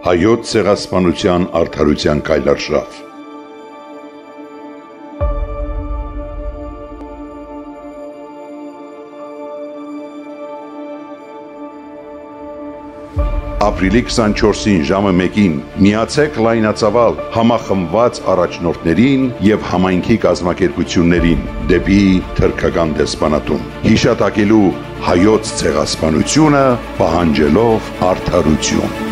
հայոց ցեղասպանության արդարության կայլարշավ։ Ապրիլի 24-ին ժամը 1-ին միացեք լայնածավալ համախմբված առաջնորդներին եւ համայնքի կազմակերպություններին դեպի թրքական դեսպանատուն։ Հիշատակելու հայոց ցեղասպանությունը պահանջելով արդարություն։